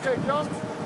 Okay, jump.